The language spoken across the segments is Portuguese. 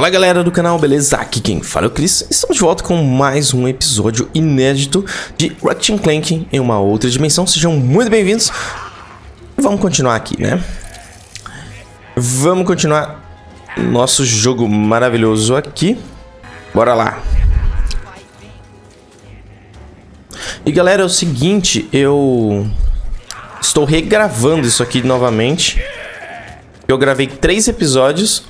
Fala galera do canal, beleza? Aqui quem fala é o Chris. Estamos de volta com mais um episódio inédito de Ratchet Clank em uma outra dimensão. Sejam muito bem-vindos. Vamos continuar aqui, né? Vamos continuar nosso jogo maravilhoso aqui. Bora lá. E galera, é o seguinte, eu estou regravando isso aqui novamente. Eu gravei três episódios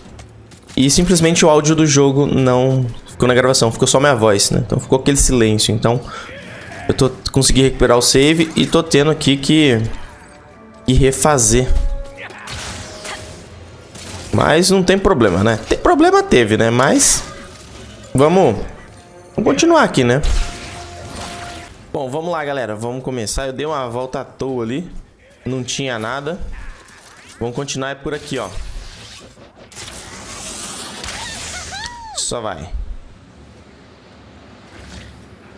e simplesmente o áudio do jogo não ficou na gravação, ficou só minha voz, né? Então ficou aquele silêncio. Então eu tô consegui recuperar o save e tô tendo aqui que, que refazer. Mas não tem problema, né? Tem problema teve, né? Mas vamos, vamos continuar aqui, né? Bom, vamos lá, galera. Vamos começar. Eu dei uma volta à toa ali. Não tinha nada. Vamos continuar por aqui, ó. Só vai.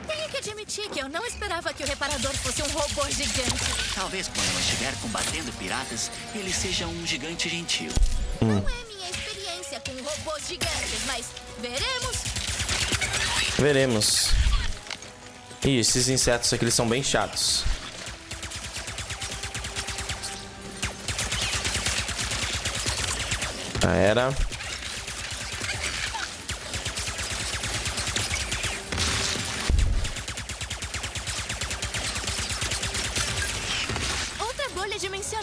Tenho que admitir que eu não esperava que o reparador fosse um robô gigante. Talvez quando eu estiver combatendo piratas, ele seja um gigante gentil. Não é minha experiência com robôs gigantes, mas veremos. Veremos. Ih, esses insetos aqui eles são bem chatos. Já era.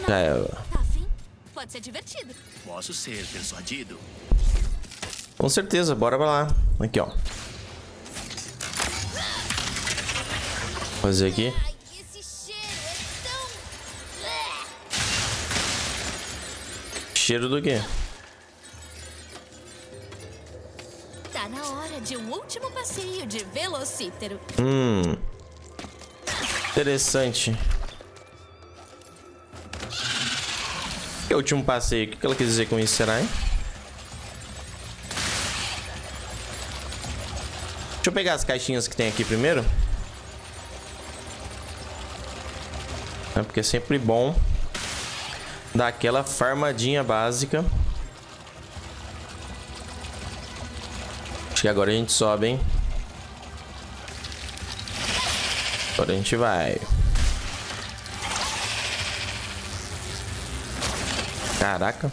Já era. Tá afim? Pode ser divertido. Posso ser persuadido? Com certeza, bora pra lá. Aqui, ó. Fazer aqui. Ai, esse cheiro é tão. Cheiro do quê? Tá na hora de um último passeio de velocíptero. Hum. Interessante. Que é o último passeio? O que ela quis dizer com isso, será, hein? Deixa eu pegar as caixinhas que tem aqui primeiro. É porque é sempre bom dar aquela farmadinha básica. Acho que agora a gente sobe, hein? Agora a gente vai. Caraca.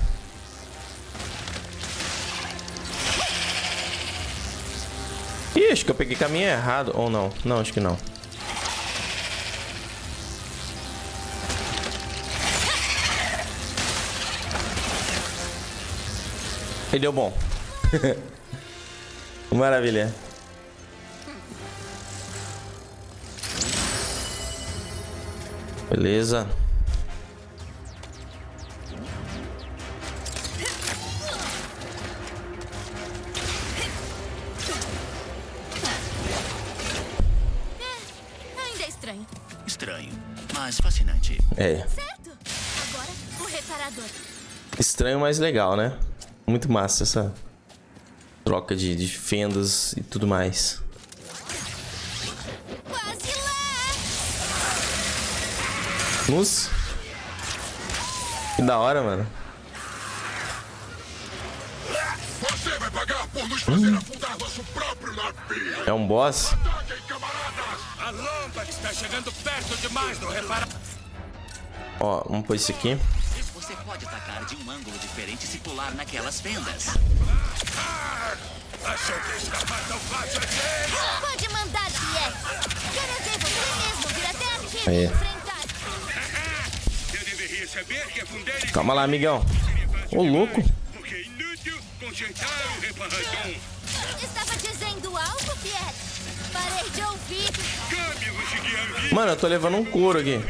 Ih, acho que eu peguei caminho errado. Ou não. Não, acho que não. Ele deu bom. Maravilha. Beleza. É. Certo? Agora, o reparador. Estranho, mas legal, né? Muito massa essa troca de, de fendas e tudo mais. Quase lá! Luz. Que da hora, mano. Você vai pagar por nos fazer afundar nosso próprio navio! É um boss? Ataquem, camaradas! A lâmpada está chegando perto demais do reparador. Ó, vamos pôr isso aqui. Você pode atacar de um ângulo diferente se pular naquelas fendas. Achou que escapar tão fácil assim? Pode mandar, Pierre. Quero ver você mesmo vir até aqui enfrentar. Eu deveria saber que afundar Calma lá, amigão. Ô, louco. porque é inútil consertar o reparador. Estava dizendo algo, Pierre? Parei de ouvir. Mano, eu tô levando um couro aqui.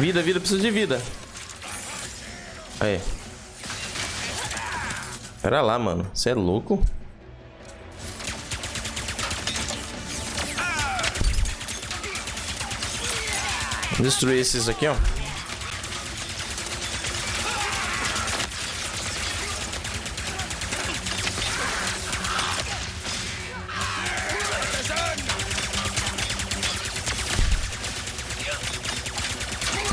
Vida, vida, preciso de vida. Aí. Pera lá, mano. Você é louco? Destruir esses aqui, ó.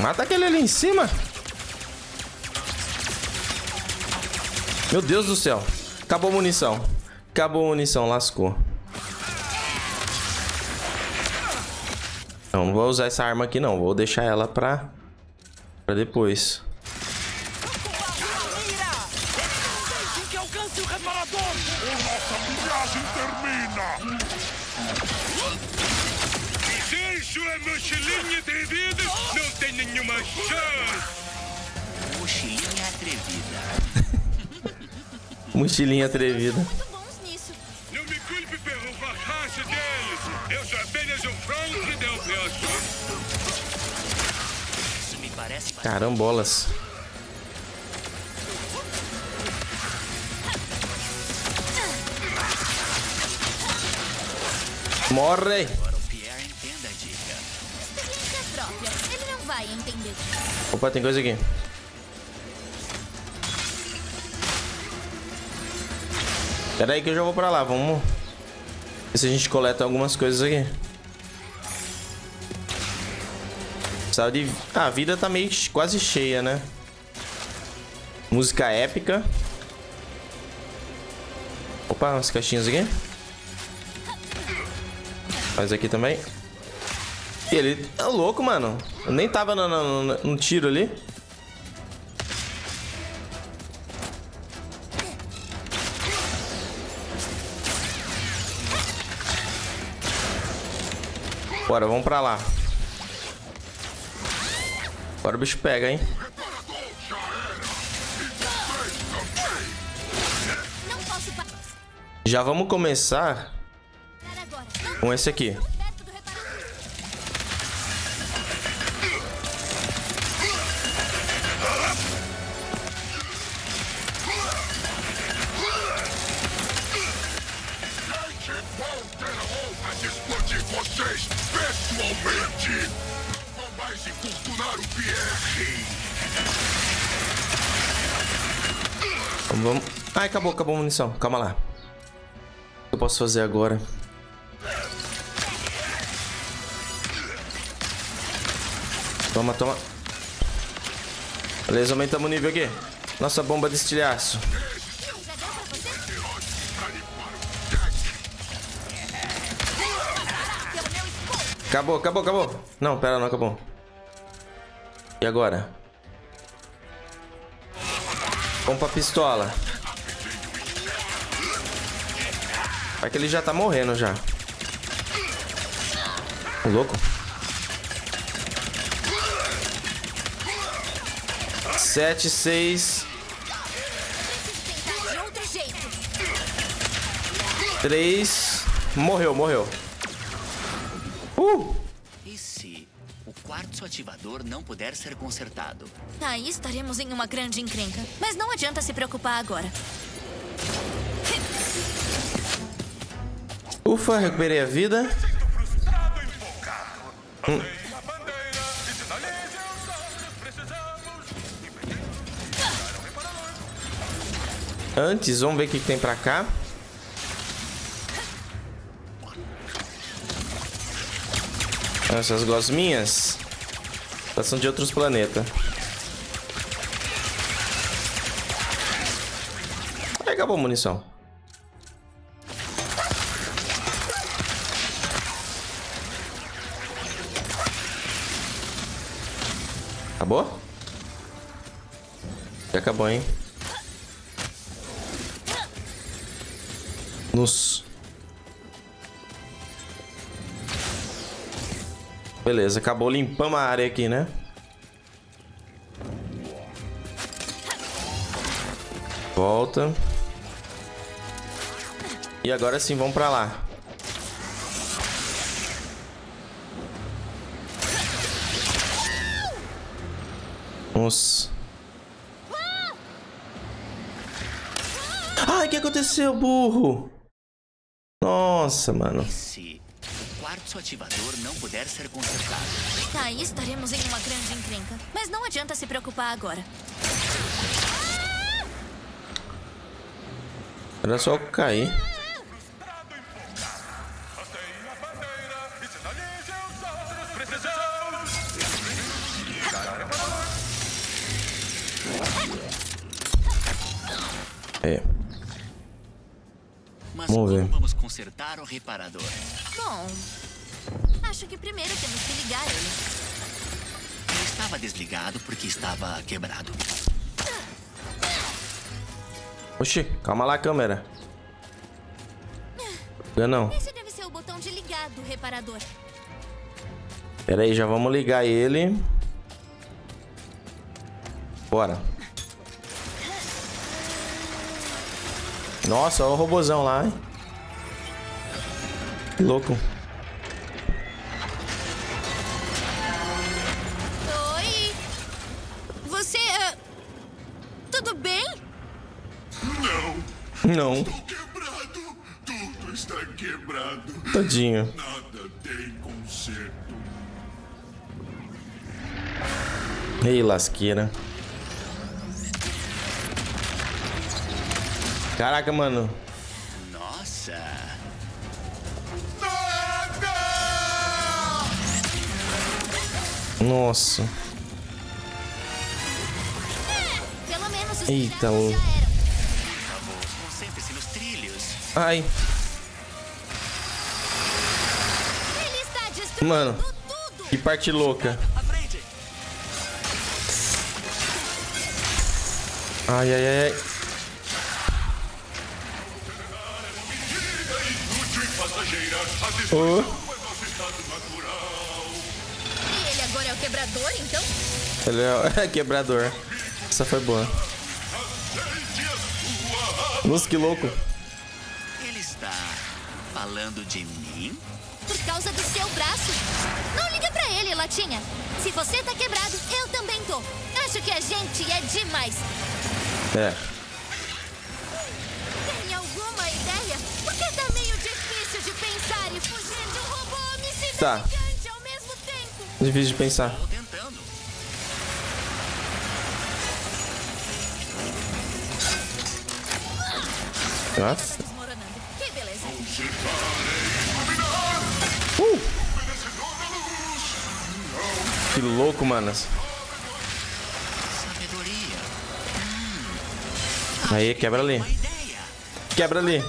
Mata aquele ali em cima. Meu Deus do céu. Acabou a munição. Acabou a munição, lascou. Não, não vou usar essa arma aqui não. Vou deixar ela pra... Pra depois. Mochilinha atrevida. Muito bons nisso. Não me culpe pelo fracasso deles. Eu sou apenas um fronte da operação. Isso me parece Carambolas. Morre! Agora o Pierre entenda a dica. Experiência própria. Ele não vai entender. Opa, tem coisa aqui. Pera aí que eu já vou pra lá, vamos ver se a gente coleta algumas coisas aqui. Precisava de... Ah, a vida tá meio quase cheia, né? Música épica. Opa, umas caixinhas aqui. Faz aqui também. E ele é louco, mano. Eu nem tava no- no- no tiro ali. Bora, vamos pra lá. Agora o bicho pega, hein? Já vamos começar com esse aqui. O Pierre! Vamos, vamos. Ai, acabou, acabou a munição. Calma lá. O que eu posso fazer agora? Toma, toma. Beleza, aumentamos o nível aqui. Nossa bomba de estilhaço. Acabou, acabou, acabou. Não, pera, não acabou. E agora? Vamos pra pistola. Vai que ele já tá morrendo já. Ô, louco. Sete, seis, três. Morreu, morreu. Uh! Quartzo ativador não puder ser consertado? Aí estaremos em uma grande encrenca. Mas não adianta se preocupar agora. Ufa, recuperei a vida. Precisamos. Antes, vamos ver o que, que tem pra cá. Essas gosminhas elas são de outros planetas. Aí, Acabou a munição. Acabou? Já acabou, hein? Nos. Beleza, acabou limpando a área aqui, né? Volta. E agora sim, vamos pra lá. Nossa. Ai, o que aconteceu, burro? Nossa, mano. Ativador não puder ser consertado? Aí estaremos em uma grande encrenca. Mas não adianta se preocupar agora. Era só cair. Frustrado e focado. Mantenha a bandeira e sinalize os outros. Precisamos. É. Mas Vamos como ver. vamos consertar o reparador? Bom, acho que primeiro temos que ligar ele. Ele estava desligado porque estava quebrado. Oxi, calma lá, câmera. Eu não. Esse deve ser o botão de ligar do reparador. Pera aí, já vamos ligar ele. Bora. Nossa, olha o robozão lá, hein? Que louco. Não, tô quebrado. Tudo está quebrado. tadinho. Nada tem conserto. Ei, lasqueira. Caraca, mano. Nossa! Nossa. Pelo menos os Eita, piratas Ai, Ele está Mano. tudo! que parte louca. Ai, ai, ai, ai. Inútil e ele agora é o quebrador, então? Ele é quebrador. Essa foi boa. Nossa, que louco. Falando de mim? Por causa do seu braço. Não liga pra ele, Latinha. Se você tá quebrado, eu também tô. Acho que a gente é demais. É. Tem alguma ideia? Porque tá meio difícil de pensar e fugir de um robô homicida Tá. gigante ao mesmo tempo. Difícil de pensar. Nossa. Que louco, manas. Aí, quebra ali. Quebra ali.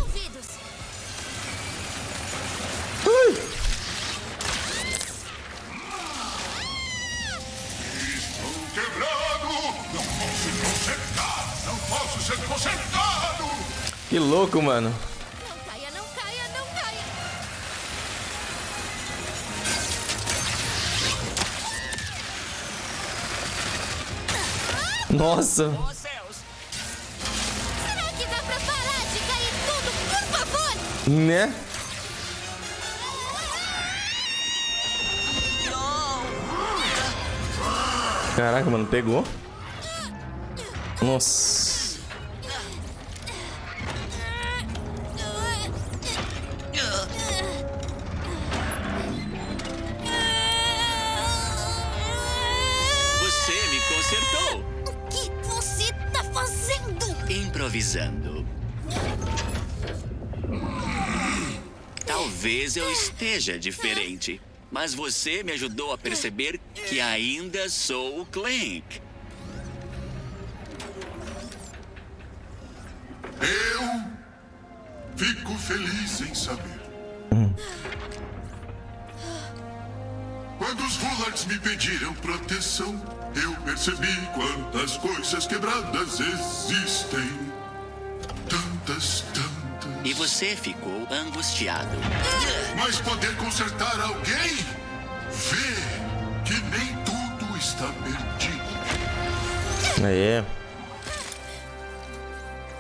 Consertado! Que louco, mano. Nossa. Será que dá pra parar de cair tudo, por favor? Né? Caraca, mano, pegou. Nossa. Talvez eu esteja diferente, mas você me ajudou a perceber que ainda sou o Clank. Eu fico feliz em saber. Quando os Vullards me pediram proteção, eu percebi quantas coisas quebradas existem. Tantas, tantas. E você ficou angustiado. Mas poder consertar alguém? Vê que nem tudo está perdido. Aí.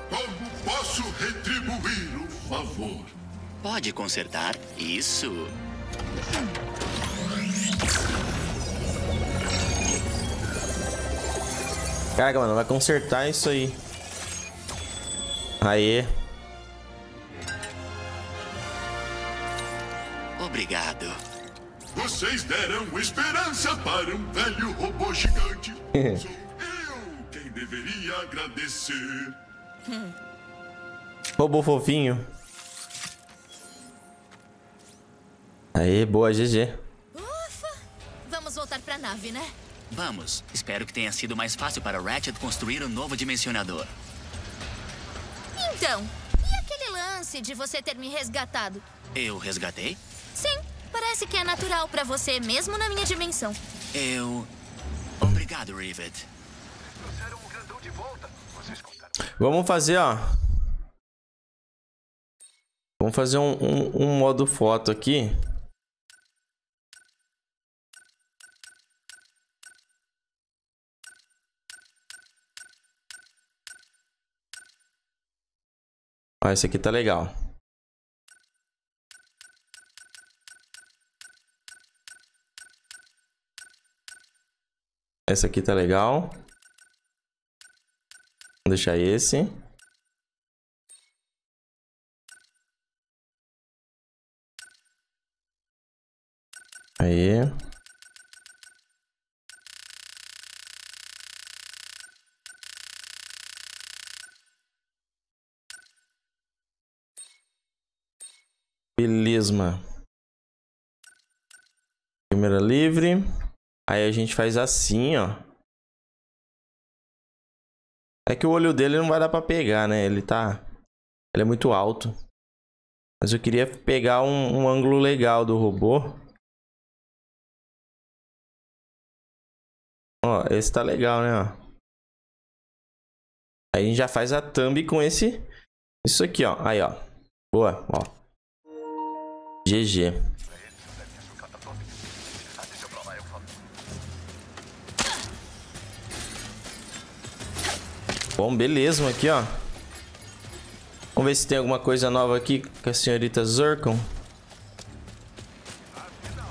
Como posso retribuir o favor? Pode consertar isso? Caraca, mano, vai consertar isso aí. Aí. Obrigado. Vocês deram esperança para um velho robô gigante. Sou eu quem deveria agradecer. Robô fofinho. Aí, boa, GG. Ufa! Vamos voltar pra nave, né? Vamos. Espero que tenha sido mais fácil para Ratchet construir um novo dimensionador. Então, e aquele lance de você ter me resgatado? Eu resgatei? Sim, parece que é natural pra você, mesmo na minha dimensão. Eu. Obrigado, Rivet. Vamos fazer, ó. Vamos fazer um, um, um modo foto aqui. Ó, esse aqui tá legal. Esse aqui tá legal. Vou deixar esse. Aí. Beleza. Câmera livre. Aí a gente faz assim, ó. É que o olho dele não vai dar pra pegar, né? Ele tá... Ele é muito alto. Mas eu queria pegar um, um ângulo legal do robô. Ó, esse tá legal, né? Ó. Aí a gente já faz a thumb com esse... Isso aqui, ó. Aí, ó. Boa, ó. GG. Bom, beleza aqui, ó. Vamos ver se tem alguma coisa nova aqui com a senhorita Zircon.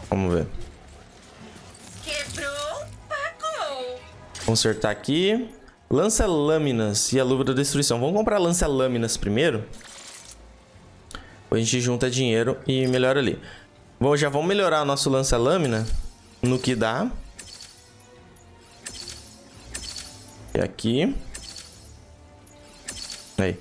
Vamos ver. Quebrou, pagou. Consertar aqui. Lança lâminas e a luva da destruição. Vamos comprar lança lâminas primeiro. Depois a gente junta dinheiro e melhora ali. Bom, já vamos melhorar o nosso lança lâmina no que dá. E aqui. Aí.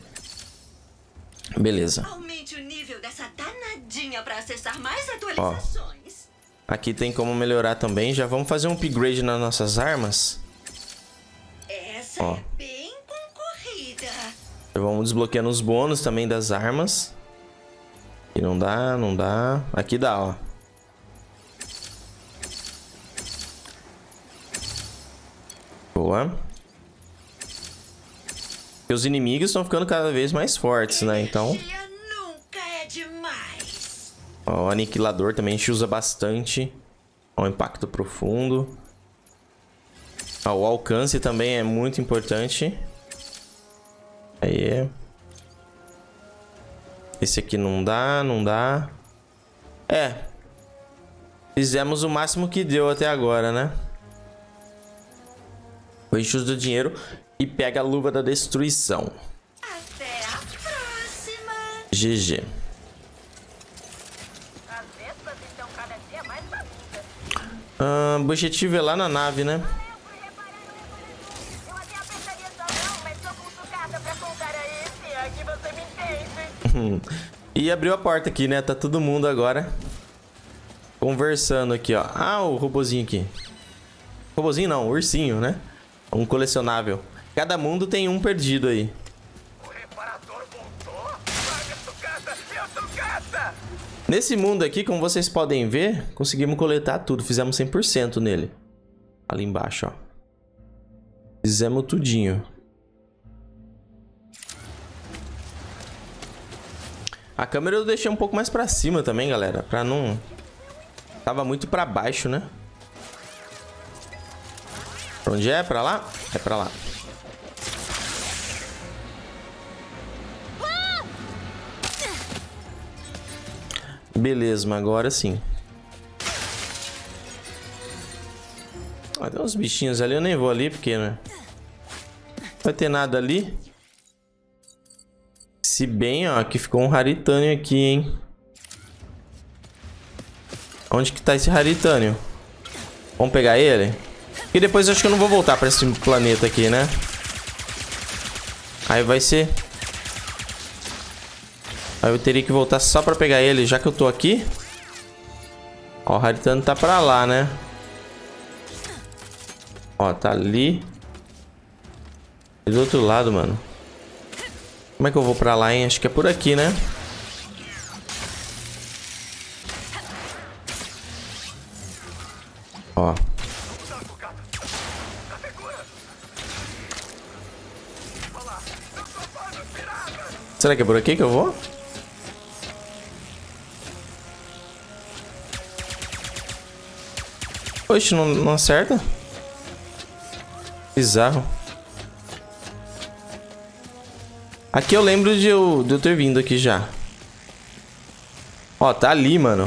Beleza. Aumente o nível dessa danadinha pra acessar mais atualizações. Aqui tem como melhorar também. Já vamos fazer um upgrade nas nossas armas. Essa Ó. é bem concorrida. Já vamos desbloqueando os bônus também das armas. E não dá, não dá. Aqui dá, ó. Boa. E os inimigos estão ficando cada vez mais fortes, né? Então, é ó, o aniquilador também a gente usa bastante. Ó, o impacto profundo. Ó, o alcance também é muito importante. Aí. Esse aqui não dá, não dá. É. Fizemos o máximo que deu até agora, né? A gente usa o dinheiro e pega a luva da destruição. Até a próxima. GG. Famintas. Ah, o objetivo é lá na nave, né? Eu até apertaria sua mão, mas tô com sucata pra contar a esse. Aqui você me entende. E abriu a porta aqui, né? Tá todo mundo agora conversando aqui, ó. Ah, o robozinho aqui. Robozinho não, ursinho, né? Um colecionável. Cada mundo tem um perdido aí. O reparador voltou? Paga sucata! Minha sucata! Nesse mundo aqui, como vocês podem ver, conseguimos coletar tudo. Fizemos 100% nele. Ali embaixo, ó. Fizemos tudinho. A câmera eu deixei um pouco mais pra cima também, galera. Pra não... Tava muito pra baixo, né? Pra onde é? Pra lá? É pra lá. Beleza, agora sim. Ah, tem uns bichinhos ali, eu nem vou ali porque, né? Vai ter nada ali. Se bem, ó, que ficou um raritânio aqui, hein? Onde que tá esse raritânio? Vamos pegar ele? E depois eu acho que eu não vou voltar pra esse planeta aqui, né? Aí vai ser... Aí eu teria que voltar só pra pegar ele, já que eu tô aqui. Ó, o Haritano tá pra lá, né? Ó, tá ali. E do outro lado, mano. Como é que eu vou pra lá, hein? Acho que é por aqui, né? Ó. Será que é por aqui que eu vou? Oxe, não, não acerta? Bizarro. Aqui eu lembro de eu, de eu ter vindo aqui já. Ó, tá ali, mano.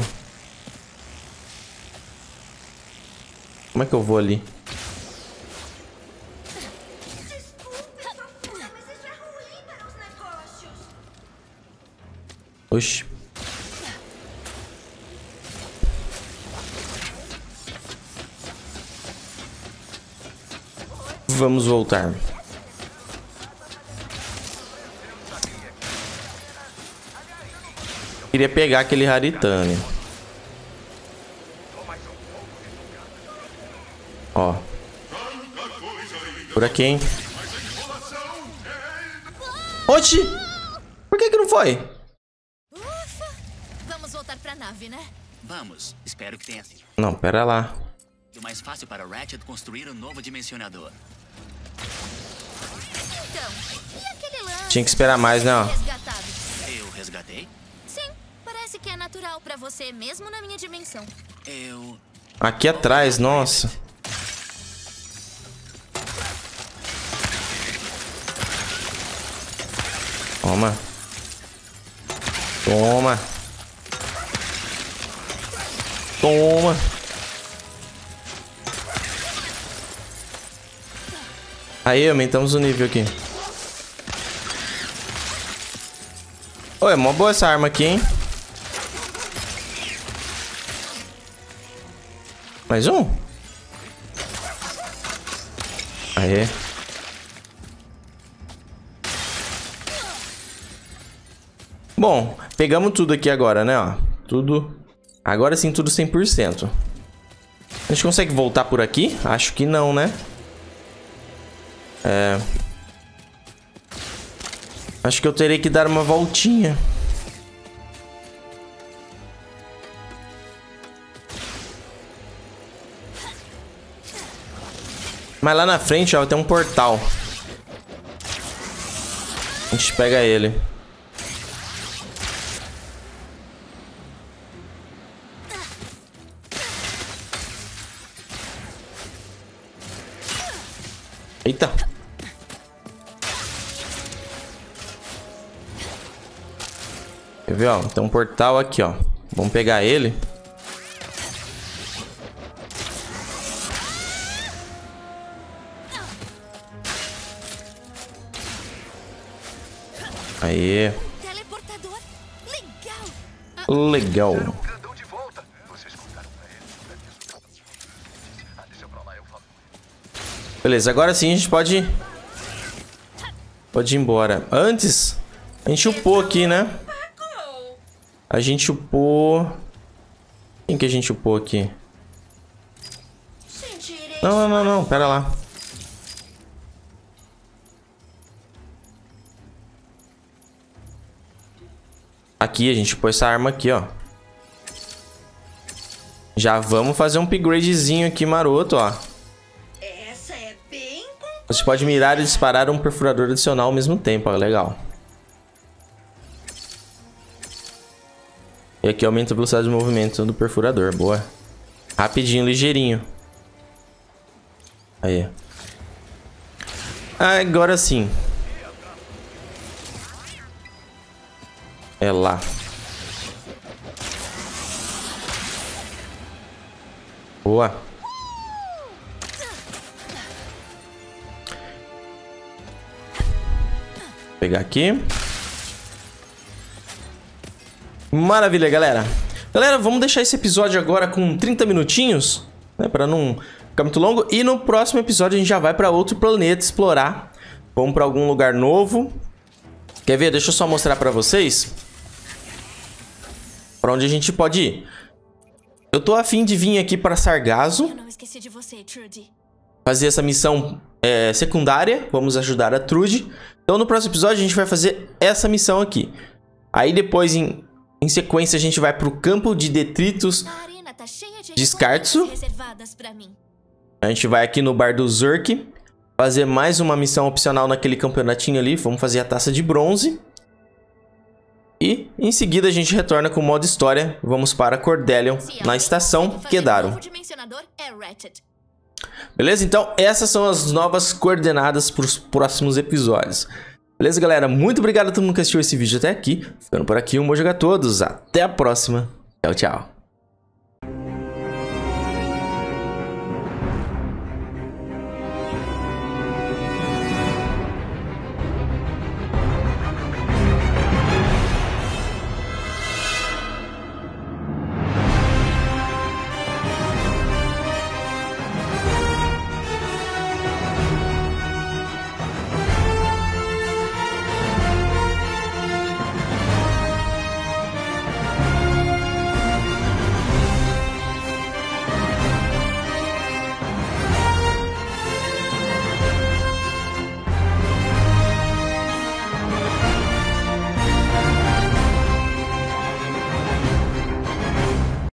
Como é que eu vou ali? Desculpe, Vamos voltar. Queria pegar aquele Haritane. Ó. Por aqui, hein? Oxi! Por que que não foi? Ufa! Vamos voltar pra nave, né? Vamos, espero que tenha sido Não, pera lá. mais fácil para o Ratchet construir um novo dimensionador. Tinha que esperar mais, né. Eu resgatei? Sim, parece que é natural pra você, mesmo na minha dimensão. Eu. Aqui atrás, nossa. Toma. Toma. Toma. Aí, aumentamos o nível aqui. É mó boa essa arma aqui, hein? Mais um? Aê. Bom, pegamos tudo aqui agora, né, ó. Tudo... Agora sim, tudo 100%. A gente consegue voltar por aqui? Acho que não, né? É... Acho que eu terei que dar uma voltinha. Mas lá na frente, ó, tem um portal. A gente pega ele. Eita. Quer ver, ó? Tem um portal aqui, ó. Vamos pegar ele. Aê. Teleportador? Legal! Legal. Grandão de volta. Vocês contaram pra ele sobre a pessoa. Deixa pra lá, eu falo. Beleza, agora sim a gente pode... Pode ir embora. Antes, a gente upou aqui, né? A gente upou... Quem que a gente upou aqui? Não, não, não, não. Pera lá. Aqui, a gente pôs essa arma aqui, ó. Já vamos fazer um upgradezinho aqui maroto, ó. Essa é. Você pode mirar e disparar um perfurador adicional ao mesmo tempo, ó. Legal. E aqui aumenta a velocidade de movimento do perfurador. Boa. Rapidinho, ligeirinho. Aí. Agora sim. É lá. Boa. Pegar aqui. Maravilha, galera. Galera, vamos deixar esse episódio agora com 30 minutinhos, né, para não ficar muito longo. E no próximo episódio a gente já vai para outro planeta explorar. Vamos para algum lugar novo. Quer ver? Deixa eu só mostrar para vocês. Para onde a gente pode ir. Eu tô afim de vir aqui para Sargazo você, fazer essa missão é, secundária. Vamos ajudar a Trude. Então no próximo episódio a gente vai fazer essa missão aqui. Aí depois, em, em sequência, a gente vai pro campo de detritos. Tá cheia de Descarto. encomendas reservadas pra mim. A gente vai aqui no bar do Zurk. Fazer mais uma missão opcional naquele campeonatinho ali. Vamos fazer a taça de bronze. E em seguida a gente retorna com o modo história. Vamos para Cordelion, na estação Ratchet. Beleza? Então, essas são as novas coordenadas para os próximos episódios. Beleza, galera? Muito obrigado a todo mundo que assistiu esse vídeo até aqui. Ficando por aqui, um bom jogo a todos. Até a próxima. Tchau, tchau.